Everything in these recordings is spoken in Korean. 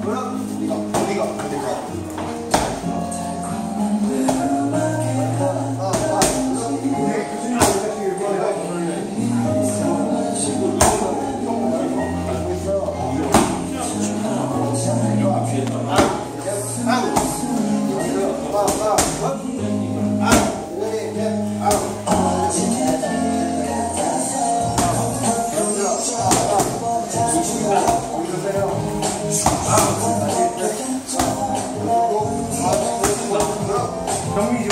그러니까 그러니까 그러니까 경미지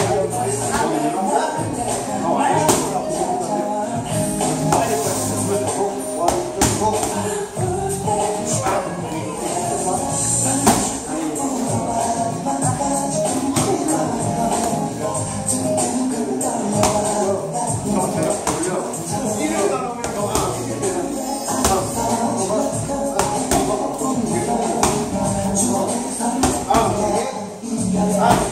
Up.